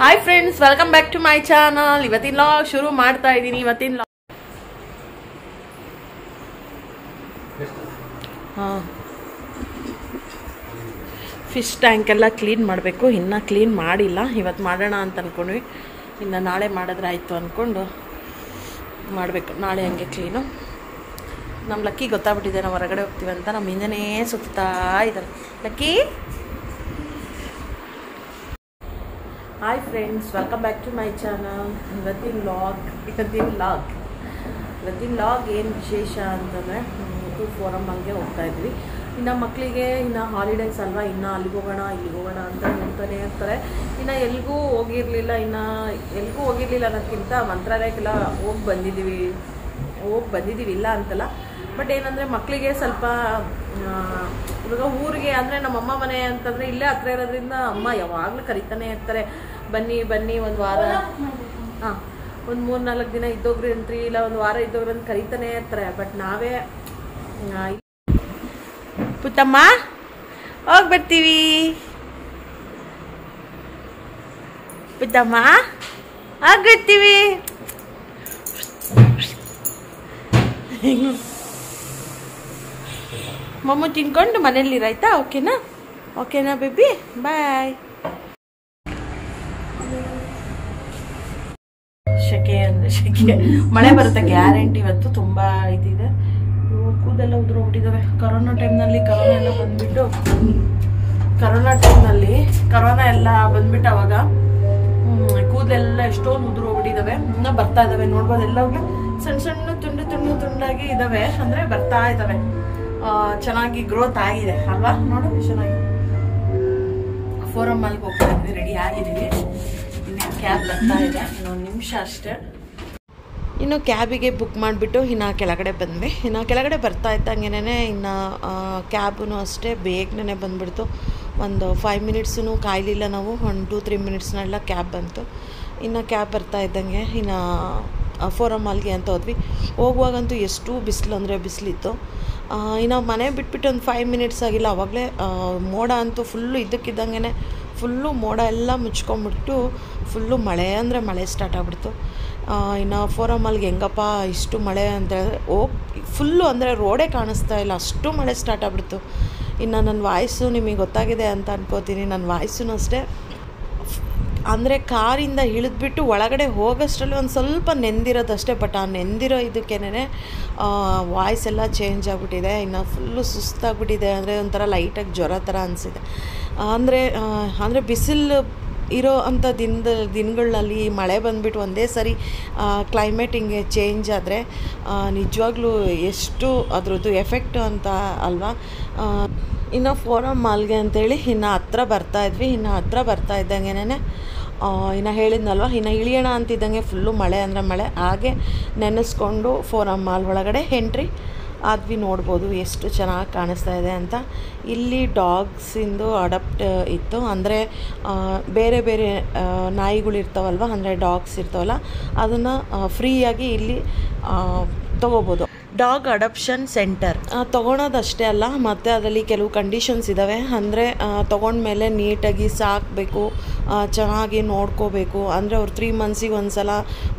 Hi friends welcome back to my channel ಇವತ್ತಿನ log ಶುರು ಮಾಡ್ತಾ ಇದ್ದೀನಿ. ಇವತ್ತಿನ ಲಾಗ್ ಹಾಂ. ಫಿಶ್ ಟ್ಯಾಂಕ್ ಎಲ್ಲ ಕ್ಲೀನ್ ಮಾಡಬೇಕು. ಇನ್ನೂ ಕ್ಲೀನ್ ಮಾಡಿಲ್ಲ. ಇವತ್ತು ಮಾಡೋಣ ಅಂತ ಅಂದ್ಕೊಂಡ್ವಿ ಇನ್ನು ನಾಳೆ ಮಾಡಿದ್ರೆ ಆಯಿತು ಅಂದ್ಕೊಂಡು ಮಾಡಬೇಕು. ನಾಳೆ ಹಂಗೆ ಕ್ಲೀನು ನಮ್ಮ ಲಕ್ಕಿ ಗೊತ್ತಾಗ್ಬಿಟ್ಟಿದೆ, ನಾವು ಹೊರಗಡೆ ಹೋಗ್ತೀವಿ ಅಂತ. ನಮ್ಮ ಹಿಂದೆನೇ ಸುತ್ತಾ ಇದ್ದಾರೆ Lucky? Hi friends welcome back to my channel ಇವತ್ತಿನ ಲಾಗ್ ಇವತ್ತಿನ ಲಾಗ್ ಇವತ್ತಿನ ಲಾಗ್ ಏನು ವಿಶೇಷ ಅಂತಂದರೆ ಟು ಫೋರಮ್ ಹಂಗೆ ಹೋಗ್ತಾ ಇದ್ವಿ. ಇನ್ನು ಮಕ್ಕಳಿಗೆ ಇನ್ನು ಹಾಲಿಡೇಸ್ ಅಲ್ವಾ, ಇನ್ನು ಅಲ್ಲಿಗೆ ಹೋಗೋಣ, ಇಲ್ಲಿಗೆ ಹೋಗೋಣ ಅಂತ ಹೇಳ್ತಾನೆ ಇರ್ತಾರೆ. ಇನ್ನು ಎಲ್ಗೂ ಹೋಗಿರಲಿಲ್ಲ, ಇನ್ನು ಎಲ್ಗೂ ಹೋಗಿರಲಿಲ್ಲ ಅನ್ನೋದಕ್ಕಿಂತ ಮಂತ್ರಾಲಯಕ್ಕೆಲ್ಲ ಹೋಗಿ ಬಂದಿದ್ದೀವಿ ಹೋಗಿ ಬಂದಿದ್ದೀವಿ ಇಲ್ಲ ಅಂತಲ್ಲ. ಬಟ್ ಏನಂದರೆ ಮಕ್ಕಳಿಗೆ ಸ್ವಲ್ಪ ಇವಾಗ ಊರಿಗೆ ಅಂದರೆ ನಮ್ಮಮ್ಮ ಮನೆ ಅಂತಂದರೆ ಇಲ್ಲೇ ಹತ್ರ ಇರೋದ್ರಿಂದ ಅಮ್ಮ ಯಾವಾಗಲೂ ಕರಿತಾನೆ ಇರ್ತಾರೆ. ಬನ್ನಿ ಬನ್ನಿ ಒಂದು ವಾರ. ಹಾಂ ಒಂದು ಮೂರು ನಾಲ್ಕು ದಿನ ಇದ್ದೋಗ್ರಿ ಅಂತ್ರಿ ಇಲ್ಲ ಒಂದು ವಾರ ಇದ್ದೋಗ್ರಿ ಅಂತ ಕರಿತಾನೆ ಇರ್ತಾರೆ. ಬಟ್ ನಾವೇ ಪುತ್ತಮ್ಮ ಹೋಗ್ಬಿಡ್ತೀವಿ ಪುತ್ತಮ್ಮ ಹೋಗಿ ಬರ್ತೀವಿ ಪುಟ್ಟಮ್ಮ ಹೋಗಿ ಬರ್ತೀವಿ ಮೊಮ್ಮ ತಿನ್ಕೊಂಡು ಮನೇಲಿರಾಯ್ತಾ ಓಕೆನಾ? ಓಕೆನಾ ಬೇಬಿ ಬಾಯ್ ಶೆಕೆ ಅಂದ್ರೆ ಶೆಕೆ. ಮಳೆ ಬರುತ್ತೆ ಗ್ಯಾರಂಟಿ ಇವತ್ತು ತುಂಬಾ ಇದಿದೆ. ಕೂದೆಲ್ಲ ಉದುರೋಗ್ಬಿಟ್ಟಿದ್ದಾವೆ ಕರೋನಾ ಟೈಮ್ನಲ್ಲಿ ಕರೋನಾ ಎಲ್ಲ ಬಂದ್ಬಿಟ್ಟು ಕರೋನಾ ಟೈಮ್ನಲ್ಲಿ ಕರೋನಾ ಎಲ್ಲ ಬಂದ್ಬಿಟ್ಟು ಅವಾಗ ಕೂದಲೆಲ್ಲ ಎಷ್ಟೊಂದು ಉದುರೋಗ್ಬಿಟ್ಟಿದ್ದಾವೆ ಇನ್ನೂ ಬರ್ತಾ ಇದಾವೆ, ನೋಡ್ಬೋದು ಎಲ್ಲ ಸಣ್ಣ ಸಣ್ಣ ತುಂಡು ತುಂಡು ತುಂಡಾಗಿ ಇದಾವೆ. ಅಂದ್ರೆ ಬರ್ತಾ ಇದಾವೆ. ಚೆನ್ನಾಗಿ ಗ್ರೋತ್ ಆಗಿದೆ, ಅಲ್ವಾ? ನೋಡು, ಚೆನ್ನಾಗಿ. ಫೋರಮ್ ಅಲ್ಲಿ ಹೋಗ್ತಾ ಇದ್ವಿ ರೆಡಿ ಆಗಿದ್ದೀವಿ. ಇನ್ನು ಕ್ಯಾಬ್ ಬರ್ತಾ ಇದೆ, ಇನ್ನೊಂದು ನಿಮಿಷ ಅಷ್ಟೇ. ಇನ್ನು ಕ್ಯಾಬಿಗೆ ಬುಕ್ ಮಾಡಿಬಿಟ್ಟು ಇನ್ನು ಕೆಳಗಡೆ ಬಂದ್ವಿ. ಇನ್ನು ಕೆಳಗಡೆ ಬರ್ತಾ ಇದ್ದಂಗೆನೇ ಇನ್ನು ಕ್ಯಾಬೂ ಅಷ್ಟೇ ಬೇಗನೆ ಬಂದುಬಿಡ್ತು. ಒಂದು ಫೈವ್ ಮಿನಿಟ್ಸೂ ಕಾಯಲಿಲ್ಲ ನಾವು, ಒಂದು ಟೂ ತ್ರೀ ಮಿನಿಟ್ಸ್ನೆಲ್ಲ ಕ್ಯಾಬ್ ಬಂತು. ಇನ್ನು ಕ್ಯಾಬ್ ಬರ್ತಾ ಇದ್ದಂಗೆ ಇನ್ನು ಫೋರಮ್ ಮಾಲ್ಗೆ ಅಂತ ಹೋದ್ವಿ. ಹೋಗುವಾಗಂತೂ ಎಷ್ಟು ಬಿಸಿಲು ಅಂದರೆ ಬಿಸಿಲಿತ್ತು. ಇನ್ನು ಮನೆ ಬಿಟ್ಬಿಟ್ಟು ಒಂದು ಫೈವ್ ಮಿನಿಟ್ಸ್ ಆಗಿಲ್ಲ. ಅವಾಗಲೇ ಮೋಡ ಅಂತೂ ಫುಲ್ಲು ಇದ್ದಕ್ಕಿದ್ದಂಗೆ ಫುಲ್ಲು ಮೋಡ ಎಲ್ಲ ಮುಚ್ಕೊಂಡ್ಬಿಟ್ಟು ಫುಲ್ಲು ಮಳೆ ಅಂದರೆ ಮಳೆ ಸ್ಟಾರ್ಟ್ ಆಗ್ಬಿಡ್ತು. ಇನ್ನು ಮಾಲ್ಗೆ ಹೆಂಗಪ್ಪ ಇಷ್ಟು ಮಳೆ ಅಂತ ಹೇಳಿದ್ರೆ ಫುಲ್ಲು ಅಂದರೆ ರೋಡೇ ಕಾಣಿಸ್ತಾ ಇಲ್ಲ. ಅಷ್ಟು ಮಳೆ ಸ್ಟಾರ್ಟ್ ಆಗ್ಬಿಡ್ತು. ಇನ್ನು ನನ್ನ ವಾಯ್ಸು ನಿಮಗೆ ಗೊತ್ತಾಗಿದೆ ಅಂತ ಅನ್ಕೋತೀನಿ. ನನ್ನ ವಾಯ್ಸೂ ಅಷ್ಟೇ. ಅಂದರೆ ಕಾರಿಂದ ಇಳಿದ್ಬಿಟ್ಟು ಒಳಗಡೆ ಹೋಗೋಷ್ಟರಲ್ಲಿ ಒಂದು ಸ್ವಲ್ಪ ನೆಂದಿರೋದಷ್ಟೇ ಬಟ್ ಆ ನೆಂದಿರೋ ಇದಕ್ಕೇನೆ ವಾಯ್ಸ್ ಎಲ್ಲ ಚೇಂಜ್ ಆಗಿಬಿಟ್ಟಿದೆ. ಇನ್ನು ಫುಲ್ಲು ಸುಸ್ತಾಗ್ಬಿಟ್ಟಿದೆ ಅಂದರೆ ಒಂಥರ ಲೈಟಾಗಿ ಜ್ವರ ಥರ ಅನಿಸಿದೆ. ಅಂದರೆ ಅಂದರೆ ಬಿಸಿಲು ಇರೋ ಅಂಥ ದಿನದ ದಿನಗಳಲ್ಲಿ ಮಳೆ ಬಂದುಬಿಟ್ಟು ಒಂದೇ ಸರಿ ಕ್ಲೈಮೇಟ್ ಹಿಂಗೆ ಚೇಂಜ್ ಆದರೆ ನಿಜವಾಗ್ಲೂ ಎಷ್ಟು ಅದರದ್ದು ಎಫೆಕ್ಟ್ ಅಂತ ಅಲ್ವಾ? ಇನ್ನು ಫೋರಮ್ ಮಾಲ್ಗೆ ಅಂತೇಳಿ ಇನ್ನು ಹತ್ರ ಬರ್ತಾ ಇದ್ವಿ ಇನ್ನು ಹತ್ರ ಬರ್ತಾ ಇದ್ದಂಗೆನೇ ಇನ್ನು ಹೇಳಿದ್ನಲ್ವ ಇನ್ನು ಇಳಿಯೋಣ ಅಂತಿದ್ದಂಗೆ ಫುಲ್ಲು ಮಳೆ ಅಂದರೆ ಮಳೆ. ಹಾಗೆ ನೆನೆಸ್ಕೊಂಡು ಫೋರಮ್ ಮಾಲ್ ಒಳಗಡೆ ಎಂಟ್ರಿ ಆದ್ವಿ ನೋಡ್ಬೋದು ಎಷ್ಟು ಚೆನ್ನಾಗಿ ಕಾಣಿಸ್ತಾ ಇದೆ ಅಂತ. ಇಲ್ಲಿ ಡಾಗ್ಸಿಂದು ಅಡಪ್ಟ್ ಇತ್ತು. ಅಂದರೆ ಬೇರೆ ಬೇರೆ ನಾಯಿಗಳು ಇರ್ತಾವಲ್ವ, ಅಂದರೆ ಡಾಗ್ಸ್ ಇರ್ತಾವಲ್ಲ, ಅದನ್ನು ಫ್ರೀಯಾಗಿ ಇಲ್ಲಿ ತೊಗೋಬೋದು. Dog ಅಡಪ್ಷನ್ centre. ತಗೊಳೋದಷ್ಟೇ ಅಲ್ಲ, ಮತ್ತು ಅದರಲ್ಲಿ ಕೆಲವು ಕಂಡೀಷನ್ಸ್ ಇದ್ದಾವೆ ಅಂದರೆ ತೊಗೊಂಡ್ಮೇಲೆ ನೀಟಾಗಿ ಸಾಕಬೇಕು ಚೆನ್ನಾಗಿ ನೋಡ್ಕೋಬೇಕು. ಅಂದರೆ ಅವ್ರು ತ್ರೀ ಮಂತ್ಸಿಗೆ ಒಂದು ಸಲ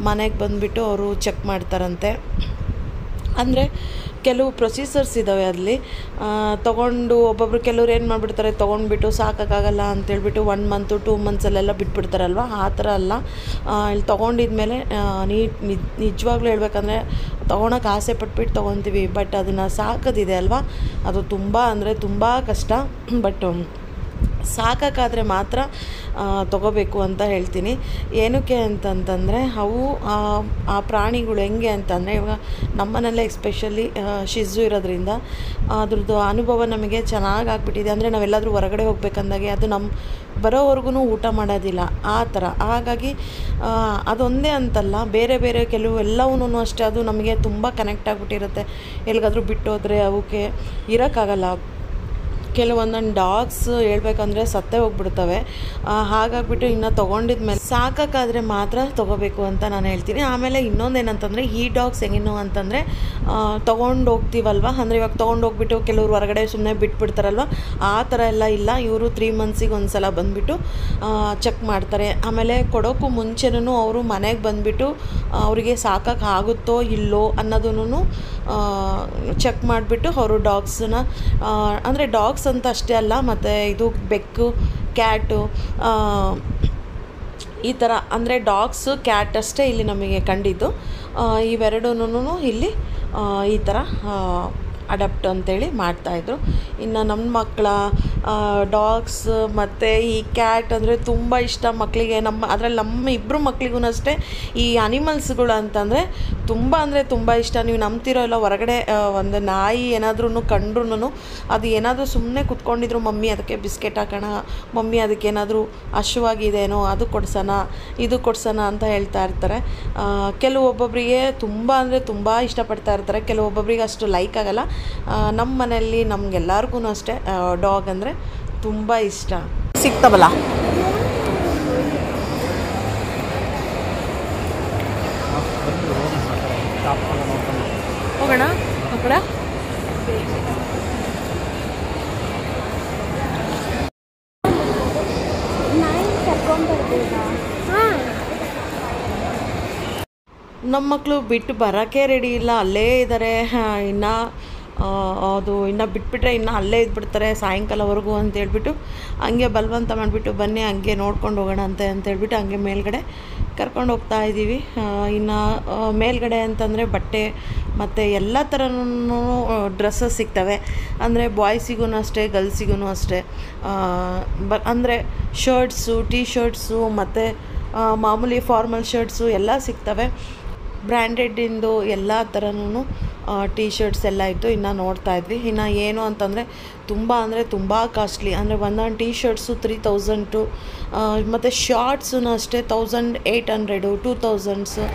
ಮನೆಗೆ ಬಂದುಬಿಟ್ಟು ಅವರು ಚೆಕ್ ಮಾಡ್ತಾರಂತೆ. ಅಂದರೆ ಕೆಲವು ಪ್ರೊಸೀಸರ್ಸ್ ಇದ್ದಾವೆ ಅಲ್ಲಿ. ತೊಗೊಂಡು ಒಬ್ಬೊಬ್ರು ಕೆಲವ್ರು ಏನು ಮಾಡಿಬಿಡ್ತಾರೆ, ತೊಗೊಂಡ್ಬಿಟ್ಟು ಸಾಕೋಕ್ಕಾಗಲ್ಲ ಅಂತೇಳ್ಬಿಟ್ಟು ಒನ್ ಮಂತು ಟೂ ಮಂತ್ಸಲ್ಲೆಲ್ಲ ಬಿಟ್ಬಿಡ್ತಾರಲ್ವ? ಆ ಥರ ಅಲ್ಲ. ಇಲ್ಲಿ ತೊಗೊಂಡಿದ್ಮೇಲೆ ನೀಟ್ ನಿಜವಾಗ್ಲೂ ಹೇಳ್ಬೇಕಂದ್ರೆ ತೊಗೊಳಕ್ಕೆ ಆಸೆ ಪಟ್ಬಿಟ್ಟು ತೊಗೊತೀವಿ. ಬಟ್ ಅದನ್ನು ಸಾಕೋದಿದೆ ಅಲ್ವಾ? ಅದು ತುಂಬ ಅಂದರೆ ತುಂಬ ಕಷ್ಟ. ಬಟ್ ಸಾಕೋಕ್ಕಾದ್ರೆ ಮಾತ್ರ ತಗೋಬೇಕು ಅಂತ ಹೇಳ್ತೀನಿ. ಏನಕ್ಕೆ ಅಂತಂತಂದರೆ ಅವು ಆ, ಪ್ರಾಣಿಗಳು ಹೆಂಗೆ ಅಂತಂದರೆ ಇವಾಗ ನಮ್ಮನೆಲ್ಲೇ ಎಸ್ಪೆಷಲಿ ಶಿಜು ಇರೋದ್ರಿಂದ ಅದ್ರದ್ದು ಅನುಭವ ನಮಗೆ ಚೆನ್ನಾಗಿ ಆಗ್ಬಿಟ್ಟಿದೆ ಅಂದರೆ ನಾವೆಲ್ಲಾದರೂ ಹೊರಗಡೆ ಹೋಗ್ಬೇಕಂದಾಗೆ ಅದು ನಮ್ಮ ಬರೋವರೆಗೂ ಊಟ ಮಾಡೋದಿಲ್ಲ ಆ ಥರ. ಹಾಗಾಗಿ ಅದೊಂದೇ ಅಂತಲ್ಲ ಬೇರೆ ಬೇರೆ ಕೆಲವು ಎಲ್ಲವೂ ಅಷ್ಟೇ ಅದು ನಮಗೆ ತುಂಬ ಕನೆಕ್ಟ್ ಆಗಿಬಿಟ್ಟಿರುತ್ತೆ. ಎಲ್ಲಿಗಾದರೂ ಬಿಟ್ಟೋದ್ರೆ ಅವಕ್ಕೆ ಇರೋಕ್ಕಾಗಲ್ಲ. ಕೆಲವೊಂದೊಂದು ಡಾಗ್ಸ್ ಹೇಳ್ಬೇಕಂದ್ರೆ ಸತ್ತೇ ಹೋಗ್ಬಿಡ್ತವೆ. ಹಾಗಾಗ್ಬಿಟ್ಟು ಇನ್ನು ತೊಗೊಂಡಿದ್ಮೇಲೆ ಸಾಕಾದ್ರೆ ಮಾತ್ರ ತೊಗೋಬೇಕು ಅಂತ ನಾನು ಹೇಳ್ತೀನಿ. ಆಮೇಲೆ ಇನ್ನೊಂದು ಏನಂತಂದರೆ ಈ ಡಾಗ್ಸ್ ಹೆಂಗೇನು ಅಂತಂದರೆ ತೊಗೊಂಡು ಹೋಗ್ತೀವಲ್ವ ಅಂದರೆ ಇವಾಗ ತೊಗೊಂಡು ಹೋಗ್ಬಿಟ್ಟು ಕೆಲವ್ರು ಹೊರಗಡೆ ಸುಮ್ಮನೆ ಬಿಟ್ಬಿಡ್ತಾರಲ್ವ? ಆ ಥರ ಎಲ್ಲ ಇಲ್ಲ. ಇವರು ತ್ರೀ ಮಂತ್ಸಿಗೆ ಒಂದ್ಸಲ ಬಂದುಬಿಟ್ಟು ಚೆಕ್ ಮಾಡ್ತಾರೆ. ಆಮೇಲೆ ಕೊಡೋಕ್ಕೂ ಮುಂಚೆನೂ ಅವರು ಮನೆಗೆ ಬಂದುಬಿಟ್ಟು ಅವರಿಗೆ ಸಾಕಾಗುತ್ತೋ ಆಗುತ್ತೋ ಇಲ್ಲೋ ಅನ್ನೋದನ್ನು ಚೆಕ್ ಮಾಡಿಬಿಟ್ಟು ಅವರು ಡಾಗ್ಸನ್ನ ಅಂದರೆ ಡಾಗ್ಸ್ ಅಂತ ಅಷ್ಟೇ ಅಲ್ಲ, ಮತ್ತು ಇದು ಬೆಕ್ಕು ಕ್ಯಾಟು ಈ ಥರ ಅಂದರೆ ಡಾಗ್ಸು ಕ್ಯಾಟ್ ಅಷ್ಟೇ ಇಲ್ಲಿ ನಮಗೆ ಕಂಡಿದ್ದು. ಇವೆರಡೂನು ಇಲ್ಲಿ ಈ ಥರ ಅಡಪ್ಟ್ ಅಂತೇಳಿ ಮಾಡ್ತಾಯಿದ್ರು ಇನ್ನು ನಮ್ಮ ಮಕ್ಕಳ ಡಾಗ್ಸ್ ಮತ್ತು ಈ ಕ್ಯಾಟ್ ಅಂದರೆ ತುಂಬ ಇಷ್ಟ ಮಕ್ಕಳಿಗೆ ನಮ್ಮ ಅದರಲ್ಲಿ ನಮ್ಮ ಇಬ್ಬರು ಮಕ್ಳಿಗೂ ಅಷ್ಟೇ ಈ ಅನಿಮಲ್ಸ್ಗಳು ಅಂತಂದರೆ ತುಂಬ ಅಂದರೆ ತುಂಬ ಇಷ್ಟ. ನೀವು ನಂಬ್ತಿರೋ ಇಲ್ಲ ಹೊರಗಡೆ ಒಂದು ನಾಯಿ ಏನಾದ್ರೂ ಕಂಡ್ರೂ ಅದು ಏನಾದರೂ ಸುಮ್ಮನೆ ಕುತ್ಕೊಂಡಿದ್ರು, ಮಮ್ಮಿ ಅದಕ್ಕೆ ಬಿಸ್ಕೆಟ್ ಹಾಕೋಣ, ಮಮ್ಮಿ ಅದಕ್ಕೆ ಏನಾದರೂ ಹಶುವಾಗಿದೆನೋ ಅದು ಕೊಡ್ಸೋಣ, ಇದು ಕೊಡ್ಸೋಣ ಅಂತ ಹೇಳ್ತಾ ಇರ್ತಾರೆ. ಕೆಲವೊಬ್ಬೊಬ್ಬರಿಗೆ ತುಂಬ ಅಂದರೆ ತುಂಬ ಇಷ್ಟಪಡ್ತಾ ಇರ್ತಾರೆ. ಕೆಲವೊಬ್ಬೊಬ್ಬರಿಗೆ ಅಷ್ಟು ಲೈಕ್ ಆಗಲ್ಲ. ನಮ್ಮ ಮನೆಯಲ್ಲಿ ನಮ್ಗೆಲ್ಲರಿಗೂ ಅಷ್ಟೇ. ಡಾಗ್ ಅಂದರೆ ತುಂಬ ಇಷ್ಟ. ಸಿಗ್ತವಲ್ಲ? ಹೋಗೋಣ ಮಕ್ಕಳ ನಮ್ಮ ಮಕ್ಕಳು ಬಿಟ್ಟು ಬರೋಕ್ಕೆ ರೆಡಿ ಇಲ್ಲ, ಅಲ್ಲೇ ಇದ್ದಾರೆ ಇನ್ನು ಅದು ಇನ್ನು ಬಿಟ್ಬಿಟ್ರೆ ಇನ್ನು ಅಲ್ಲೇ ಇದ್ಬಿಡ್ತಾರೆ ಸಾಯಂಕಾಲವರೆಗೂ ಅಂತ ಹೇಳ್ಬಿಟ್ಟು ಹಂಗೆ ಬಲವಂತ ಮಾಡಿಬಿಟ್ಟು ಬನ್ನಿ, ಹಂಗೆ ನೋಡ್ಕೊಂಡು ಹೋಗೋಣ ಅಂತೆ ಅಂತ ಹೇಳ್ಬಿಟ್ಟು ಹಂಗೆ ಮೇಲ್ಗಡೆ ಕರ್ಕೊಂಡು ಹೋಗ್ತಾ ಇದ್ದೀವಿ. ಇನ್ನು ಮೇಲ್ಗಡೆ ಅಂತಂದರೆ ಬಟ್ಟೆ ಮತ್ತು ಎಲ್ಲ ಥರನೂ ಡ್ರೆಸ್ಸಸ್ ಸಿಗ್ತವೆ. ಅಂದರೆ ಬಾಯ್ಸಿಗೂ ಅಷ್ಟೇ ಗರ್ಲ್ಸಿಗೂ ಅಷ್ಟೇ. ಬ, ಅಂದರೆ ಶರ್ಟ್ಸು ಟೀ ಶರ್ಟ್ಸು ಮತ್ತು ಮಾಮೂಲಿ ಫಾರ್ಮಲ್ ಶರ್ಟ್ಸು ಎಲ್ಲ ಸಿಗ್ತವೆ. ಬ್ರ್ಯಾಂಡೆಡ್ಡಿಂದು ಎಲ್ಲ ಥರನೂ ಟೀ ಶರ್ಟ್ಸ್ ಎಲ್ಲ ಇತ್ತು, ಇನ್ನು ನೋಡ್ತಾ ಇದ್ವಿ. ಇನ್ನು ಏನು ಅಂತಂದರೆ ತುಂಬ ಅಂದರೆ ತುಂಬ ಕಾಸ್ಟ್ಲಿ. ಅಂದರೆ ಒಂದೊಂದು ಟೀ ಶರ್ಟ್ಸು ತ್ರೀ ತೌಸಂಡು ಮತ್ತು ಶಾರ್ಟ್ಸೂ ಅಷ್ಟೇ thousand eight hundred, two thousands,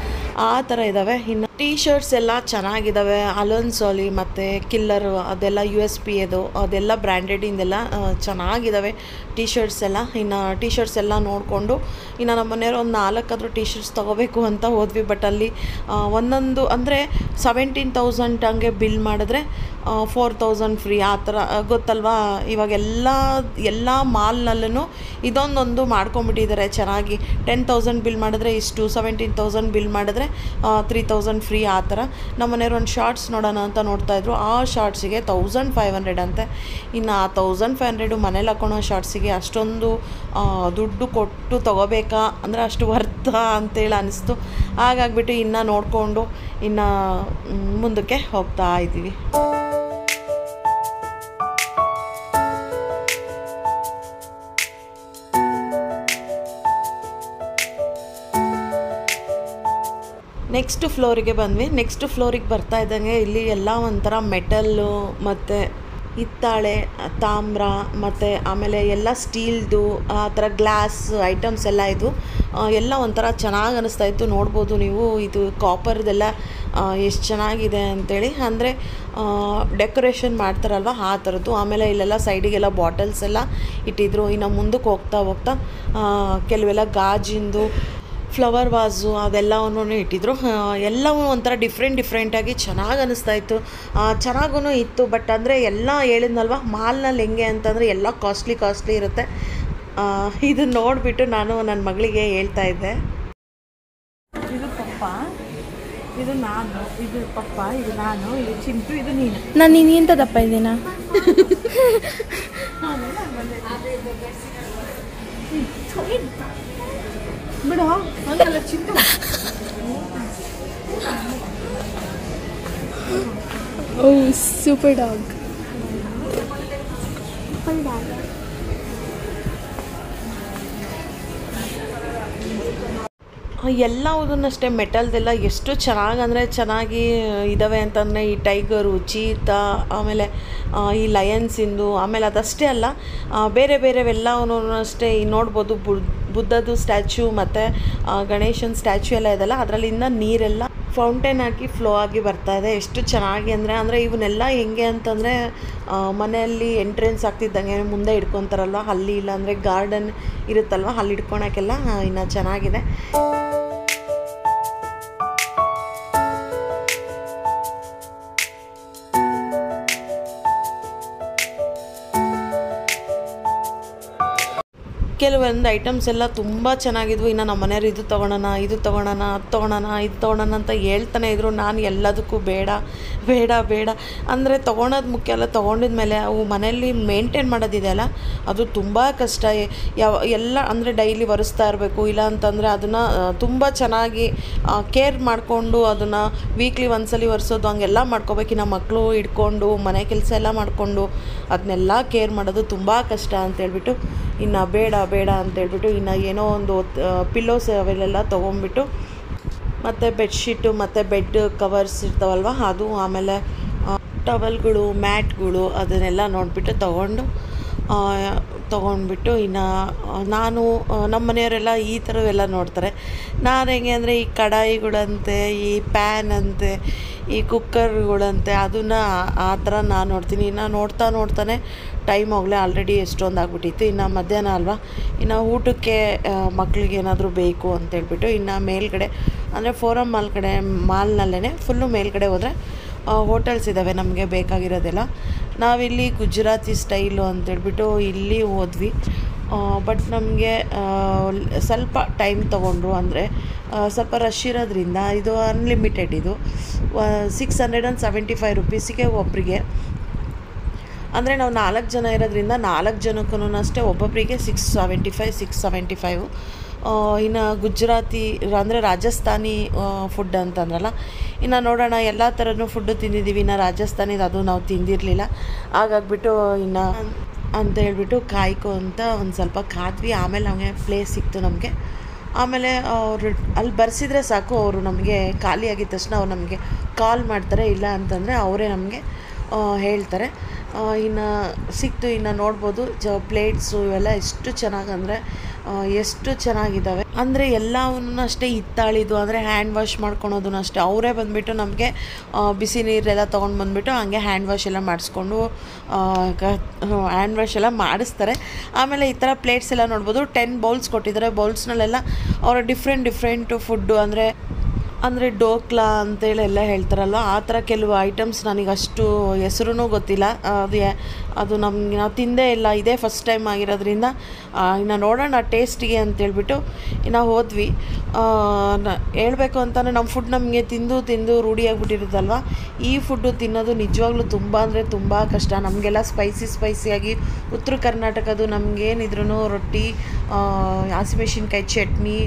ಆ ಥರ ಇದ್ದಾವೆ ಇನ್ನು ಟೀ ಶರ್ಟ್ಸ್ ಎಲ್ಲ ಚೆನ್ನಾಗಿದ್ದಾವೆ ಅಲೋನ್ಸೋಲಿ ಮತ್ತು ಕಿಲ್ಲರು ಅದೆಲ್ಲ ಯು ಎಸ್ ಪಿ ಅದು ಅದೆಲ್ಲ ಬ್ರ್ಯಾಂಡೆಡಿಂದೆಲ್ಲ ಚೆನ್ನಾಗಿದ್ದಾವೆ ಟೀ ಶರ್ಟ್ಸ್ ಎಲ್ಲ. ಇನ್ನು ಟೀ ಶರ್ಟ್ಸ್ ಎಲ್ಲ ನೋಡಿಕೊಂಡು, ಇನ್ನು ನಮ್ಮ ಮನೆಯವ್ರು ಒಂದು ನಾಲ್ಕಾದರೂ ಟೀ ಶರ್ಟ್ಸ್ ತೊಗೋಬೇಕು ಅಂತ ಹೋದ್ವಿ. ಬಟ್ ಅಲ್ಲಿ ಒಂದೊಂದು ಅಂದರೆ ಸೆವೆಂಟೀನ್ ತೌಸಂಡ್ ಹಂಗೆ ಬಿಲ್ ಮಾಡಿದ್ರೆ ಫೋರ್ ತೌಸಂಡ್ ಫ್ರೀ ಆ ಥರ ಗೊತ್ತಲ್ವಾ? ಇವಾಗ ಎಲ್ಲ ಎಲ್ಲ ಮಾಲ್ನಲ್ಲೂ ಇದೊಂದೊಂದು ಮಾಡ್ಕೊಂಬಿಟ್ಟಿದ್ದಾರೆ ಚೆನ್ನಾಗಿ. ಟೆನ್ ತೌಸಂಡ್ ಬಿಲ್ ಮಾಡಿದ್ರೆ ಇಷ್ಟು ಸೆವೆಂಟೀನ್ ತೌಸಂಡ್ ಬಿಲ್ ಮಾಡಿದ್ರೆ ತ್ರೀ ತೌಸಂಡ್ ಫ್ರೀ ಆ ಥರ. ನಮ್ಮ ಮನೆಯವ್ರು ಒಂದು ಶಾರ್ಟ್ಸ್ ನೋಡೋಣ ಅಂತ ನೋಡ್ತಾಯಿದ್ರು ಆ ಶಾರ್ಟ್ಸಿಗೆ ತೌಸಂಡ್ ಫೈವ್ ಹಂಡ್ರೆಡ್ ಅಂತೆ. ಇನ್ನು ಆ ತೌಸಂಡ್ ಫೈವ್ ಹಂಡ್ರೆಡು ಮನೇಲಿ ಹಾಕೊಳೋ ಶಾರ್ಟ್ಸಿಗೆ ಅಷ್ಟೊಂದು ದುಡ್ಡು ಕೊಟ್ಟು ತೊಗೋಬೇಕಾ? ಅಂದರೆ ಅಷ್ಟು ವರ್ತ ಅಂತೇಳಿ ಅನಿಸ್ತು. ಹಾಗಾಗ್ಬಿಟ್ಟು ಇನ್ನು ನೋಡಿಕೊಂಡು ಇನ್ನು ಮುಂದಕ್ಕೆ ಹೋಗ್ತಾ ಇದ್ದೀವಿ. ನೆಕ್ಸ್ಟ್ ಫ್ಲೋರಿಗೆ ಬಂದ್ವಿ. ನೆಕ್ಸ್ಟ್ ಫ್ಲೋರಿಗೆ ಬರ್ತಾ ಇದ್ದಂಗೆ ಇಲ್ಲಿ ಎಲ್ಲ ಒಂಥರ ಮೆಟಲ್ಲು ಮತ್ತು ಹಿತ್ತಾಳೆ, ತಾಮ್ರ ಮತ್ತು ಆಮೇಲೆ ಎಲ್ಲ ಸ್ಟೀಲ್ದು ಆ ಥರ ಗ್ಲಾಸ್ ಐಟಮ್ಸ್ ಎಲ್ಲ ಇದು ಎಲ್ಲ ಒಂಥರ ಚೆನ್ನಾಗಿ ಅನಿಸ್ತಾ ಇತ್ತು. ನೋಡ್ಬೋದು ನೀವು, ಇದು ಕಾಪರ್ದೆಲ್ಲ ಎಷ್ಟು ಚೆನ್ನಾಗಿದೆ ಅಂತೇಳಿ. ಅಂದರೆ ಡೆಕೋರೇಷನ್ ಮಾಡ್ತಾರಲ್ವ, ಆ ಥರದ್ದು. ಆಮೇಲೆ ಇಲ್ಲೆಲ್ಲ ಸೈಡಿಗೆಲ್ಲ ಬಾಟಲ್ಸ್ ಎಲ್ಲ ಇಟ್ಟಿದ್ರು. ಇನ್ನು ಮುಂದಕ್ಕೆ ಹೋಗ್ತಾ ಹೋಗ್ತಾ ಕೆಲವೆಲ್ಲ ಗಾಜಿಂದು ಫ್ಲವರ್ ವಾಸು ಅದೆಲ್ಲವನ್ನು ಇಟ್ಟಿದ್ರು. ಎಲ್ಲವೂ ಒಂಥರ ಡಿಫ್ರೆಂಟ್ ಡಿಫ್ರೆಂಟಾಗಿ ಚೆನ್ನಾಗಿ ಅನಿಸ್ತಾ ಇತ್ತು. ಚೆನ್ನಾಗೂ ಇತ್ತು ಬಟ್ ಅಂದರೆ ಎಲ್ಲ ಹೇಳಿದ್ನಲ್ವ, ಮಾಲ್ನಲ್ಲಿ ಹೆಂಗೆ ಅಂತಂದರೆ ಎಲ್ಲ ಕಾಸ್ಟ್ಲಿ ಕಾಸ್ಟ್ಲಿ ಇರುತ್ತೆ. ಇದನ್ನ ನೋಡಿಬಿಟ್ಟು ನಾನು ನನ್ನ ಮಗಳಿಗೆ ಹೇಳ್ತಾ ಇದ್ದೆ. ಇದು ಪಪ್ಪ ಇದು ನಾನು ಇದು ಪಪ್ಪ ಇದು ನಾನು ಇದು ಚಿಂಟು ಇದು ನೀನು. ನಾನು ನೀನಿಂತ ದಪ್ಪ ಇದ್ದೀನ? ಬಿಡು ಹಂಗಲ್ಲ ಚಿಂಟು. ಓ ಸೂಪರ್ ಡಾಗ್. ಎಲ್ಲವುದನ್ನಷ್ಟೇ ಮೆಟಲ್ದೆಲ್ಲ ಎಷ್ಟು ಚೆನ್ನಾಗಿ ಅಂದರೆ ಚೆನ್ನಾಗಿ ಇದ್ದಾವೆ ಅಂತಂದರೆ ಈ ಟೈಗರು, ಚೀತಾ, ಆಮೇಲೆ ಈ ಲಯನ್ಸಿಂದು ಆಮೇಲೆ ಅದಷ್ಟೇ ಅಲ್ಲ ಬೇರೆ ಬೇರೆವೆಲ್ಲವೂ ಅಷ್ಟೇ ಈ ನೋಡ್ಬೋದು ಬುದ್ ಬುದ್ಧದ್ದು ಸ್ಟ್ಯಾಚ್ಯೂ ಮತ್ತು ಗಣೇಶನ ಸ್ಟ್ಯಾಚ್ಯೂ ಎಲ್ಲ ಇದೆಲ್ಲ, ಅದರಲ್ಲಿಂದ ನೀರೆಲ್ಲ ಫೌಂಟೇನ್ ಹಾಕಿ ಫ್ಲೋ ಆಗಿ ಬರ್ತಾ ಇದೆ. ಎಷ್ಟು ಚೆನ್ನಾಗಿ ಅಂದರೆ ಅಂದರೆ ಇವನ್ನೆಲ್ಲ ಹೆಂಗೆ ಅಂತಂದರೆ ಮನೆಯಲ್ಲಿ ಎಂಟ್ರೆನ್ಸ್ ಆಗ್ತಿದ್ದಂಗೆ ಮುಂದೆ ಇಟ್ಕೊತಾರಲ್ವ ಅಲ್ಲಿ ಇಲ್ಲಾಂದರೆ ಗಾರ್ಡನ್ ಇರುತ್ತಲ್ವ, ಅಲ್ಲಿ ಇಟ್ಕೊಳಕ್ಕೆಲ್ಲ ಇನ್ನೂ ಚೆನ್ನಾಗಿದೆ. que ಕೆಲವೊಂದು ಐಟಮ್ಸ್ ಎಲ್ಲ ತುಂಬ ಚೆನ್ನಾಗಿದ್ವು. ಇನ್ನು ನಮ್ಮ ಮನೆಯವ್ರು ಇದು ತೊಗೊಳೋಣ ಇದು ತೊಗೊಳೋಣ, ಅದು ತೊಗೊಳೋಣ, ಇದು ತೊಗೊಳೋಣ ಅಂತ ಹೇಳ್ತಾನೆ ಇದ್ರು. ನಾನು ಎಲ್ಲದಕ್ಕೂ ಬೇಡ ಬೇಡ ಬೇಡ. ಅಂದರೆ ತೊಗೊಳೋದು ಮುಖ್ಯ ಅಲ್ಲ ತೊಗೊಂಡಿದ ಮೇಲೆ ಅವು ಮನೆಯಲ್ಲಿ ಮೇಂಟೈನ್ ಮಾಡೋದಿದೆಯಲ್ಲ ಅದು ತುಂಬ ಕಷ್ಟ. ಯಾವ, ಎಲ್ಲ ಅಂದರೆ ಡೈಲಿ ಒರೆಸ್ತಾ ಇರಬೇಕು. ಇಲ್ಲ ಅಂತಂದರೆ ಅದನ್ನು ತುಂಬ ಚೆನ್ನಾಗಿ ಕೇರ್ ಮಾಡಿಕೊಂಡು ಅದನ್ನು ವೀಕ್ಲಿ ಒಂದ್ಸಲಿ ಒರೆಸೋದು, ಹಂಗೆಲ್ಲ ಮಾಡ್ಕೋಬೇಕು. ಇನ್ನು ಮಕ್ಕಳು ಹಿಡ್ಕೊಂಡು, ಮನೆ ಕೆಲಸ ಎಲ್ಲ ಮಾಡಿಕೊಂಡು ಅದನ್ನೆಲ್ಲ ಕೇರ್ ಮಾಡೋದು ತುಂಬ ಕಷ್ಟ ಅಂತೇಳ್ಬಿಟ್ಟು ಇನ್ನು ಬೇಡ ಬೇಡ ಅಂತೇಳ್ಬಿಟ್ಟು ಇನ್ನು ಏನೋ ಒಂದು ಪಿಲ್ಲೋಸ್ ಅವೆಲ್ಲ ತೊಗೊಂಬಿಟ್ಟು ಮತ್ತು ಬೆಡ್ಶೀಟು ಮತ್ತು ಬೆಡ್ ಕವರ್ಸ್ ಇರ್ತಾವಲ್ವ, ಅದು ಆಮೇಲೆ ಟವಲ್ಗಳು ಮ್ಯಾಟ್ಗಳು ಅದನ್ನೆಲ್ಲ ನೋಡಿಬಿಟ್ಟು ತೊಗೊಂಡು ತೊಗೊಂಡ್ಬಿಟ್ಟು ಇನ್ನು ನಾನು ನಮ್ಮ ಮನೆಯವರೆಲ್ಲ ಈ ಥರವೆಲ್ಲ ನೋಡ್ತಾರೆ. ನಾನು ಹೆಂಗೆ ಅಂದರೆ ಈ ಕಡಾಯಿಗಳಂತೆ, ಈ ಪ್ಯಾನ್ ಅಂತೆ, ಈ ಕುಕ್ಕರ್ಗಳಂತೆ ಅದನ್ನು ಆ ಥರ ನಾನು ನೋಡ್ತೀನಿ. ಇನ್ನು ನೋಡ್ತಾ ನೋಡ್ತಾನೆ ಟೈಮ್ ಹೋಗಲೇ ಆಲ್ರೆಡಿ ಎಷ್ಟೊಂದು ಆಗ್ಬಿಟ್ಟಿತ್ತು. ಇನ್ನು ಮಧ್ಯಾಹ್ನ ಅಲ್ವಾ? ಇನ್ನು ಊಟಕ್ಕೆ ಮಕ್ಳಿಗೆ ಏನಾದರೂ ಬೇಕು ಅಂತೇಳ್ಬಿಟ್ಟು ಇನ್ನು ಮೇಲ್ಗಡೆ, ಅಂದರೆ ಫೋರಮ್ ಮಾಲ್ ಕಡೆ ಮಾಲ್ನಲ್ಲೇ ಫುಲ್ಲು ಮೇಲ್ಗಡೆ ಹೋದರೆ ಹೋಟೆಲ್ಸ್ ಇದ್ದಾವೆ ನಮಗೆ ಬೇಕಾಗಿರೋದೆಲ್ಲ. ನಾವಿಲ್ಲಿ ಗುಜರಾತಿ ಸ್ಟೈಲು ಅಂತೇಳ್ಬಿಟ್ಟು ಇಲ್ಲಿ ಹೋದ್ವಿ. ಬಟ್ ನಮಗೆ ಸ್ವಲ್ಪ ಟೈಮ್ ತೊಗೊಂಡ್ರು ಅಂದರೆ ಸ್ವಲ್ಪ ರಶ್ ಇರೋದ್ರಿಂದ ಇದು ಅನ್ಲಿಮಿಟೆಡ್ ಇದು. Six hundred and seventy five ರುಪೀಸಿಗೆ ಒಬ್ಬರಿಗೆ ಅಂದರೆ ನಾವು ನಾಲ್ಕು ಜನ ಇರೋದ್ರಿಂದ ನಾಲ್ಕು ಜನಕ್ಕೂ ಅಷ್ಟೇ ಒಬ್ಬೊಬ್ಬರಿಗೆ six seventy five six seventy five ಇನ್ನು ಗುಜರಾತಿ, ಅಂದರೆ ರಾಜಸ್ಥಾನಿ ಫುಡ್ ಅಂತಂದ್ರಲ್ಲ, ಇನ್ನು ನೋಡೋಣ, ಎಲ್ಲ ಥರನೂ ಫುಡ್ಡು ತಿಂದಿದ್ದೀವಿ ಇನ್ನು ರಾಜಸ್ಥಾನಿದು ಅದು ನಾವು ತಿಂದಿರಲಿಲ್ಲ. ಹಾಗಾಗ್ಬಿಟ್ಟು ಇನ್ನು ಅಂತ ಹೇಳ್ಬಿಟ್ಟು ಕಾಯ್ಕೊ ಅಂತ ಒಂದು ಸ್ವಲ್ಪ ಕಾದ್ವಿ. ಆಮೇಲೆ ನಮಗೆ ಪ್ಲೇಸ್ ಸಿಕ್ತು ನಮಗೆ. ಆಮೇಲೆ ಅವರು ಅಲ್ಲಿ ಬರ್ಸಿದ್ರೆ ಸಾಕು, ಅವರು ನಮಗೆ ಖಾಲಿ ಆಗಿದ ತಕ್ಷಣ ಅವ್ರು ನಮಗೆ ಕಾಲ್ ಮಾಡ್ತಾರೆ. ಇಲ್ಲ ಅಂತಂದರೆ ಅವರೇ ನಮಗೆ ಹೇಳ್ತಾರೆ. ಇನ್ನು ಸಿಕ್ತು, ಇನ್ನು ನೋಡ್ಬೋದು. ಜ ಪ್ಲೇಟ್ಸು ಇವೆಲ್ಲ ಎಷ್ಟು ಚೆನ್ನಾಗಂದರೆ ಎಷ್ಟು ಚೆನ್ನಾಗಿದ್ದಾವೆ. ಅಂದರೆ ಎಲ್ಲವನ್ನೂ ಅಷ್ಟೇ ಹಿತ್ತಾಳಿದು, ಅಂದರೆ ಹ್ಯಾಂಡ್ ವಾಶ್ ಮಾಡ್ಕೊಳೋದನ್ನು ಅಷ್ಟೇ. ಅವರೇ ಬಂದುಬಿಟ್ಟು ನಮಗೆ ಬಿಸಿ ನೀರೆಲ್ಲ ತೊಗೊಂಡು ಬಂದುಬಿಟ್ಟು ಹಂಗೆ ಹ್ಯಾಂಡ್ ವಾಶ್ ಎಲ್ಲ ಮಾಡಿಸ್ಕೊಂಡು ಹ್ಯಾಂಡ್ ವಾಶ್ ಎಲ್ಲ ಮಾಡಿಸ್ತಾರೆ. ಆಮೇಲೆ ಈ ಥರ ಪ್ಲೇಟ್ಸ್ ಎಲ್ಲ ನೋಡ್ಬೋದು. ಟೆನ್ ಬೌಲ್ಸ್ ಕೊಟ್ಟಿದ್ದಾರೆ. ಬೌಲ್ಸ್ನಲ್ಲೆಲ್ಲ ಅವರ ಡಿಫ್ರೆಂಟ್ ಡಿಫ್ರೆಂಟು ಫುಡ್ಡು ಅಂದರೆ ಅಂದರೆ ಡೋಕ್ಲಾ ಅಂತೇಳಿ ಎಲ್ಲ ಹೇಳ್ತಾರಲ್ಲ ಆ ಥರ ಕೆಲವು ಐಟಮ್ಸ್ ನನಗೆ ಅಷ್ಟು ಹೆಸ್ರೂ ಗೊತ್ತಿಲ್ಲ. ಅದು ಅದು ನಮಗೆ ನಾವು ತಿಂದೇ ಇಲ್ಲ. ಇದೇ ಫಸ್ಟ್ ಟೈಮ್ ಆಗಿರೋದ್ರಿಂದ ಇನ್ನು ನೋಡೋಣ ಟೇಸ್ಟಿಗೆ ಅಂತೇಳ್ಬಿಟ್ಟು ಇನ್ನು ಹೋದ್ವಿ. ಹೇಳಬೇಕು ಅಂತಲೇ ನಮ್ಮ ಫುಡ್ ನಮಗೆ ತಿಂದು ತಿಂದು ರೂಢಿಯಾಗ್ಬಿಟ್ಟಿರುತ್ತಲ್ವ ಈ ಫುಡ್ಡು ತಿನ್ನೋದು ನಿಜವಾಗ್ಲೂ ತುಂಬ ಅಂದರೆ ತುಂಬ ಕಷ್ಟ. ನಮಗೆಲ್ಲ ಸ್ಪೈಸಿ ಸ್ಪೈಸಿಯಾಗಿ ಉತ್ತರ ಕರ್ನಾಟಕದ್ದು ನಮಗೇನಿದ್ರೂ ರೊಟ್ಟಿ ಹಸಿಮೆಣ್ಸಿನ್ಕಾಯಿ ಚಟ್ನಿ,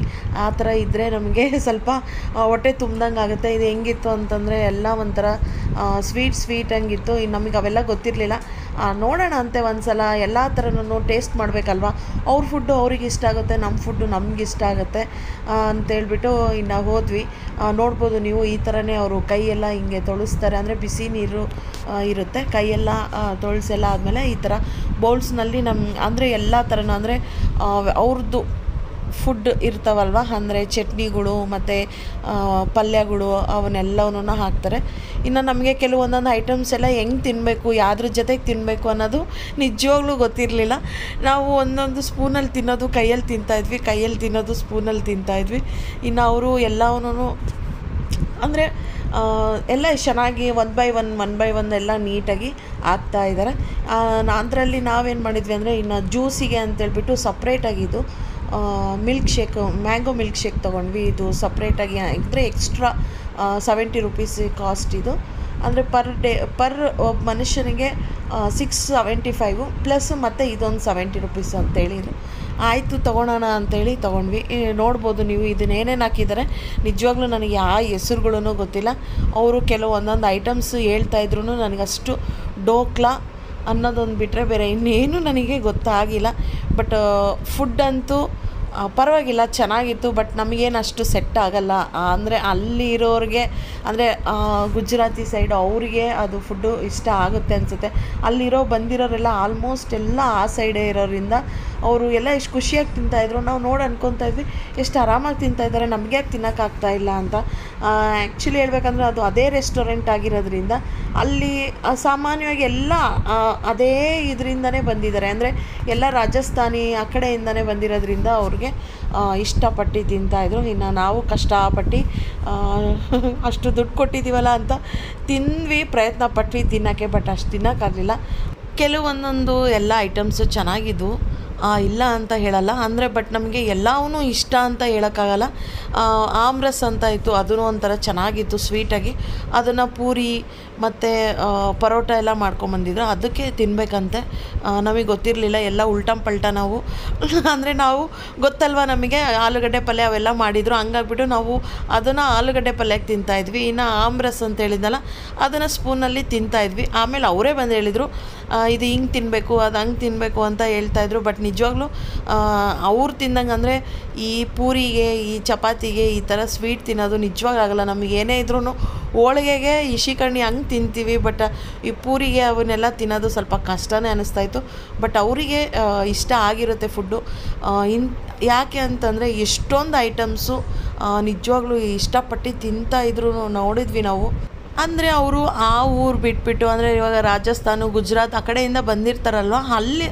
ಆ ಥರ ಇದ್ದರೆ ನಮಗೆ ಸ್ವಲ್ಪ ಹೊಟ್ಟೆ ತುಂಬ್ದಂಗೆ ಆಗುತ್ತೆ ಇದು ಹೆಂಗಿತ್ತು ಅಂತಂದರೆ ಎಲ್ಲ ಒಂಥರ ಸ್ವೀಟ್ ಸ್ವೀಟ್ ಹಂಗಿತ್ತು. ನಮಗೆ ಅವೆಲ್ಲ ಗೊತ್ತಿರಲಿಲ್ಲ. ನೋಡೋಣ ಅಂತೆ ಒಂದು ಸಲ ಎಲ್ಲ ಥರನೂ ಟೇಸ್ಟ್ ಮಾಡಬೇಕಲ್ವ? ಅವ್ರ ಫುಡ್ಡು ಅವ್ರಿಗೆ ಇಷ್ಟ ಆಗುತ್ತೆ ನಮ್ಮ ಫುಡ್ಡು ನಮ್ಗೆ ಇಷ್ಟ ಆಗುತ್ತೆ ಅಂತೇಳ್ಬಿಟ್ಟು ಇನ್ನು ಹೋದ್ವಿ. ನೋಡ್ಬೋದು ನೀವು ಈ ಥರನೇ ಅವರು ಕೈಯೆಲ್ಲ ಹಿಂಗೆ ತೊಳಸ್ತಾರೆ. ಅಂದರೆ ಬಿಸಿ ನೀರು ಇರುತ್ತೆ. ಕೈಯೆಲ್ಲ ತೊಳ್ಸೆಲ್ಲ ಆದಮೇಲೆ ಈ ಥರ ಬೌಲ್ಸ್ನಲ್ಲಿ ನಮ್ಮ ಅಂದರೆ ಎಲ್ಲ ಥರನೂ ಅಂದರೆ ಅವ್ರದ್ದು ಫುಡ್ ಇರ್ತಾವಲ್ವ? ಅಂದರೆ ಚಟ್ನಿಗಳು ಮತ್ತು ಪಲ್ಯಗಳು ಅವನ್ನೆಲ್ಲವನ್ನೂ ಹಾಕ್ತಾರೆ. ಇನ್ನು ನಮಗೆ ಕೆಲವೊಂದೊಂದು ಐಟಮ್ಸ್ ಎಲ್ಲ ಹೆಂಗೆ ತಿನ್ನಬೇಕು ಯಾವ್ದ್ರ ಜೊತೆಗೆ ತಿನ್ನಬೇಕು ಅನ್ನೋದು ನಿಜವಾಗ್ಲೂ ಗೊತ್ತಿರಲಿಲ್ಲ. ನಾವು ಒಂದೊಂದು ಸ್ಪೂನಲ್ಲಿ ತಿನ್ನೋದು ಕೈಯಲ್ಲಿ ತಿಂತಾಯಿದ್ವಿ ಕೈಯಲ್ಲಿ ತಿನ್ನೋದು ಸ್ಪೂನಲ್ಲಿ ತಿಂತಾಯಿದ್ವಿ ಇನ್ನು ಅವರು ಎಲ್ಲವನ್ನೂ, ಅಂದರೆ ಎಲ್ಲ ಚೆನ್ನಾಗಿ one by one one by one ಎಲ್ಲ ನೀಟಾಗಿ ಹಾಕ್ತಾ ಇದ್ದಾರೆ. ಅದರಲ್ಲಿ ನಾವೇನು ಮಾಡಿದ್ವಿ ಅಂದರೆ ಇನ್ನು ಜ್ಯೂಸಿಗೆ ಅಂತೇಳ್ಬಿಟ್ಟು ಸಪ್ರೇಟಾಗಿದ್ದು milk shake mango milk shake ತೊಗೊಂಡ್ವಿ. ಇದು ಸಪ್ರೇಟಾಗಿ ಇದ್ದರೆ ಎಕ್ಸ್ಟ್ರಾ ಸೆವೆಂಟಿ ರುಪೀಸ್ ಕಾಸ್ಟ್ ಇದು. ಅಂದರೆ ಪರ್ ಡೇ ಪರ್ ಒಬ್ಬ ಮನುಷ್ಯನಿಗೆ ಸಿಕ್ಸ್ ಸೆವೆಂಟಿ ಫೈವು ಪ್ಲಸ್ ಮತ್ತು ಇದೊಂದು ಸೆವೆಂಟಿ ರುಪೀಸ್ ಅಂತೇಳಿ ಆಯಿತು ತೊಗೊಳೋಣ ಅಂತೇಳಿ ತೊಗೊಂಡ್ವಿ. ನೋಡ್ಬೋದು ನೀವು ಇದನ್ನ ಏನೇನು ಹಾಕಿದ್ದಾರೆ ನಿಜವಾಗ್ಲೂ ನನಗೆ ಯಾವ ಹೆಸರುಗಳೂ ಗೊತ್ತಿಲ್ಲ. ಅವರು ಕೆಲವು ಒಂದೊಂದು ಐಟಮ್ಸ್ ಹೇಳ್ತಾಯಿದ್ರು ನನಗಷ್ಟು ಡೋಕ್ಲಾ ಅನ್ನೋದೊಂದು ಬಿಟ್ಟರೆ ಬೇರೆ ಇನ್ನೇನು ನನಗೆ ಗೊತ್ತಾಗಿಲ್ಲ. ಬಟ್ ಫುಡ್ ಅಂತೂ ಆ, ಪರವಾಗಿಲ್ಲ, ಚೆನ್ನಾಗಿತ್ತು, ಬಟ್ ನಮಗೇನು ಅಷ್ಟು ಸೆಟ್ ಆಗಲ್ಲ. ಅಂದರೆ ಅಲ್ಲಿ ಇರೋರಿಗೆ ಅಂದರೆ ಗುಜರಾತಿ ಸೈಡ್ ಅವರಿಗೆ ಅದು ಫುಡ್ಡು ಇಷ್ಟ ಆಗುತ್ತೆ ಅನಿಸುತ್ತೆ. ಅಲ್ಲಿರೋ ಬಂದಿರೋರೆಲ್ಲ ಆಲ್ಮೋಸ್ಟ್ ಎಲ್ಲ ಆ ಸೈಡೇ ಇರೋರಿಂದ ಅವರು ಎಲ್ಲ ಎಷ್ಟು ಖುಷಿಯಾಗಿ ತಿಂತಾಯಿದ್ರು ನಾವು ನೋಡಿ ಅನ್ಕೊತಾ ಇದ್ವಿ, ಎಷ್ಟು ಆರಾಮಾಗಿ ತಿಂತಾ ಇದ್ದಾರೆ ನಮಗೆ ಯಾಕೆ ತಿನ್ನೋಕ್ಕಾಗ್ತಾ ಇಲ್ಲ ಅಂತ. ಆ್ಯಕ್ಚುಲಿ ಹೇಳ್ಬೇಕಂದ್ರೆ ಅದು ಅದೇ ರೆಸ್ಟೋರೆಂಟ್ ಆಗಿರೋದ್ರಿಂದ ಅಲ್ಲಿ ಸಾಮಾನ್ಯವಾಗಿ ಎಲ್ಲ ಅದೇ ಇದರಿಂದನೇ ಬಂದಿದ್ದಾರೆ. ಅಂದರೆ ಎಲ್ಲ ರಾಜಸ್ಥಾನಿ ಆ ಕಡೆಯಿಂದನೇ ಬಂದಿರೋದ್ರಿಂದ ಅವ್ರಿಗೆ ಇಷ್ಟಪಟ್ಟು ತಿಂತಾಯಿದ್ರು ಇನ್ನು ನಾವು ಕಷ್ಟಪಟ್ಟು ಅಷ್ಟು ದುಡ್ಡು ಕೊಟ್ಟಿದ್ದೀವಲ್ಲ ಅಂತ ತಿಂದ್ವಿ ಪ್ರಯತ್ನ ಪಟ್ವಿ ತಿನ್ನೋಕ್ಕೆ, ಬಟ್ ಅಷ್ಟು ತಿನ್ನೋಕ್ಕಾಗಲಿಲ್ಲ. ಕೆಲವೊಂದೊಂದು ಎಲ್ಲ ಐಟಮ್ಸು ಚೆನ್ನಾಗಿದ್ವು. ಇಲ್ಲ ಅಂತ ಹೇಳಲ್ಲ. ಅಂದರೆ ಬಟ್ ನಮಗೆ ಎಲ್ಲವೂ ಇಷ್ಟ ಅಂತ ಹೇಳೋಕ್ಕಾಗಲ್ಲ. ಆಮ್ರಸ್ ಅಂತ ಇತ್ತು. ಅದೂ ಒಂಥರ ಚೆನ್ನಾಗಿತ್ತು ಸ್ವೀಟಾಗಿ ಅದನ್ನು ಪೂರಿ ಮತ್ತು ಪರೋಟ ಎಲ್ಲ ಮಾಡ್ಕೊಂಬಂದಿದ್ರು ಅದಕ್ಕೆ ತಿನ್ನಬೇಕಂತೆ ನಮಗೆ ಗೊತ್ತಿರಲಿಲ್ಲ. ಎಲ್ಲ ಉಲ್ಟಂ ಪಲ್ಟ ನಾವು. ಅಂದರೆ, ನಾವು ಗೊತ್ತಲ್ವ ನಮಗೆ? ಆಲೂಗಡ್ಡೆ ಪಲ್ಯ ಅವೆಲ್ಲ ಮಾಡಿದರು. ಹಂಗಾಗ್ಬಿಟ್ಟು ನಾವು ಅದನ್ನು ಆಲೂಗಡ್ಡೆ ಪಲ್ಯಕ್ಕೆ ತಿಂತಾಯಿದ್ವಿ ಇನ್ನು ಆಮ್ರಸ್ ಅಂತ ಹೇಳಿದ್ನಲ್ಲ, ಅದನ್ನು ಸ್ಪೂನಲ್ಲಿ ತಿಂತಾಯಿದ್ವಿ ಆಮೇಲೆ ಅವರೇ ಬಂದು ಹೇಳಿದರು ಇದು ಹಿಂಗೆ ತಿನ್ನಬೇಕು ಅದು ಹಂಗೆ ತಿನ್ನಬೇಕು ಅಂತ ಹೇಳ್ತಾಯಿದ್ರು ಬಟ್ ನಿಜವಾಗ್ಲೂ ಅವ್ರು ತಿಂದಂಗೆ ಅಂದರೆ ಈ ಪೂರಿಗೆ, ಈ ಚಪಾತಿಗೆ ಈ ಥರ ಸ್ವೀಟ್ ತಿನ್ನೋದು ನಿಜವಾಗಲ್ಲ ನಮಗೆ ಏನೇ ಇದ್ರೂ ಹೋಳಿಗೆಗೆ ಇಶಿಕಣ್ಣಿ ಹಂಗೆ ತಿಂತೀವಿ ಬಟ್ ಈ ಪೂರಿಗೆ ಅವನ್ನೆಲ್ಲ ತಿನ್ನೋದು ಸ್ವಲ್ಪ ಕಷ್ಟನೇ ಅನ್ನಿಸ್ತಾಯಿತ್ತು ಬಟ್ ಅವರಿಗೆ ಇಷ್ಟ ಆಗಿರುತ್ತೆ ಫುಡ್ಡು ಇನ್, ಯಾಕೆ ಅಂತಂದರೆ ಎಷ್ಟೊಂದು ಐಟಮ್ಸು ನಿಜವಾಗ್ಲೂ ಇಷ್ಟಪಟ್ಟು ತಿಂತಾ ಇದ್ರು ನೋಡಿದ್ವಿ ನಾವು. ಅಂದರೆ ಅವರು ಆ ಊರು ಬಿಟ್ಬಿಟ್ಟು, ಅಂದರೆ ಇವಾಗ ರಾಜಸ್ಥಾನ, ಗುಜರಾತ್ ಆ ಕಡೆಯಿಂದ ಬಂದಿರ್ತಾರಲ್ವ, ಅಲ್ಲಿ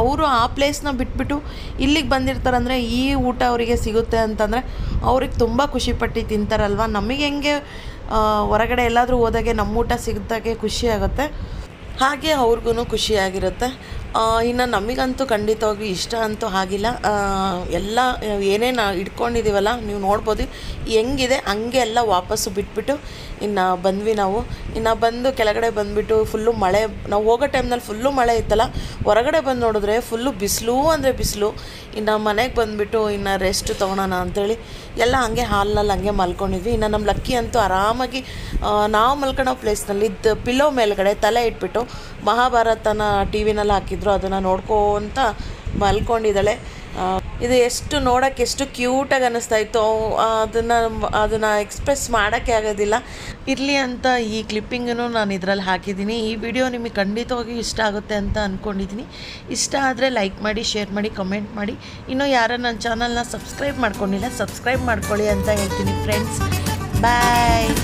ಅವರು ಆ ಪ್ಲೇಸ್ನ ಬಿಟ್ಬಿಟ್ಟು ಇಲ್ಲಿಗೆ ಬಂದಿರ್ತಾರಂದರೆ ಈ ಊಟ ಅವರಿಗೆ ಸಿಗುತ್ತೆ ಅಂತಂದರೆ ಅವ್ರಿಗೆ ತುಂಬ ಖುಷಿಪಟ್ಟು ತಿಂತಾರಲ್ವ? ನಮಗೆ ಹೆಂಗೆ ಹೊರಗಡೆ ಎಲ್ಲಾದರೂ ಹೋದಾಗೆ ನಮ್ಮ ಊಟ ಸಿಗ್ದಾಗೆ ಖುಷಿ ಆಗುತ್ತೆ. ಹಾಗೆ ಅವ್ರಿಗೂ ಖುಷಿಯಾಗಿರುತ್ತೆ ಇನ್ನು ನಮಗಂತೂ ಖಂಡಿತವಾಗಿ ಇಷ್ಟ ಅಂತೂ ಆಗಿಲ್ಲ. ಎಲ್ಲ, ಏನೇನು ಇಟ್ಕೊಂಡಿದ್ದೀವಲ್ಲ ನೀವು ನೋಡ್ಬೋದು. ಹೆಂಗಿದೆ, ಹಂಗೆ ಎಲ್ಲ ವಾಪಸ್ಸು ಬಿಟ್ಬಿಟ್ಟು, ಇನ್ನು ಬಂದ್ವಿ ನಾವು. ಇನ್ನು ಬಂದು ಕೆಳಗಡೆ ಬಂದುಬಿಟ್ಟು ಫುಲ್ಲು ಮಳೆ, ನಾವು ಹೋಗೋ ಟೈಮ್ನಲ್ಲಿ ಫುಲ್ಲು ಮಳೆ ಇತ್ತಲ್ಲ, ಹೊರಗಡೆ ಬಂದು ನೋಡಿದ್ರೆ ಫುಲ್ಲು ಬಿಸಿಲು ಅಂದರೆ ಬಿಸಿಲು. ಇನ್ನು ಮನೆಗೆ ಬಂದುಬಿಟ್ಟು ಇನ್ನು ರೆಸ್ಟ್ ತೊಗೊಳೋಣ ಅಂಥೇಳಿ ಎಲ್ಲ ಹಂಗೆ ಹಾಲ್ನಲ್ಲಿ ಹಂಗೆ ಮಲ್ಕೊಂಡಿದ್ವಿ. ಇನ್ನು ನಮ್ಮ ಲಕ್ಕಿ ಅಂತೂ ಆರಾಮಾಗಿ ನಾವು ಮಲ್ಕೊಳ್ಳೋ ಪ್ಲೇಸ್ನಲ್ಲಿ ಪಿಲ್ಲೋ ಮೇಲ್ಗಡೆ ತಲೆ ಇಟ್ಬಿಟ್ಟು ಮಹಾಭಾರತನ ಟಿ ವಿನಲ್ಲಿ ಹಾಕಿದ್ರು ಅದನ್ನು ನೋಡ್ಕೊಂತ ಮಲ್ಕೊಂಡಿದ್ದಾಳೆ. ಇದು ಎಷ್ಟು ನೋಡೋಕ್ಕೆ ಎಷ್ಟು ಕ್ಯೂಟಾಗಿ ಅನ್ನಿಸ್ತಾ ಇತ್ತು. ಅದನ್ನು ಅದನ್ನು ಎಕ್ಸ್ಪ್ರೆಸ್ ಮಾಡೋಕ್ಕೆ ಆಗೋದಿಲ್ಲ. ಇರಲಿ ಅಂತ ಈ ಕ್ಲಿಪ್ಪಿಂಗನ್ನು ನಾನು ಇದರಲ್ಲಿ ಹಾಕಿದ್ದೀನಿ. ಈ ವಿಡಿಯೋ ನಿಮಗೆ ಖಂಡಿತವಾಗಿ ಇಷ್ಟ ಆಗುತ್ತೆ ಅಂತ ಅಂದ್ಕೊಂಡಿದ್ದೀನಿ ಇಷ್ಟ ಆದರೆ ಲೈಕ್ ಮಾಡಿ, ಶೇರ್ ಮಾಡಿ, ಕಮೆಂಟ್ ಮಾಡಿ. ಇನ್ನೂ ಯಾರು ನನ್ನ ಚಾನಲ್ನ ಸಬ್ಸ್ಕ್ರೈಬ್ ಮಾಡ್ಕೊಂಡಿಲ್ಲ, ಸಬ್ಸ್ಕ್ರೈಬ್ ಮಾಡ್ಕೊಳ್ಳಿ ಅಂತ ಹೇಳ್ತೀನಿ, ಫ್ರೆಂಡ್ಸ್. ಬಾಯ್.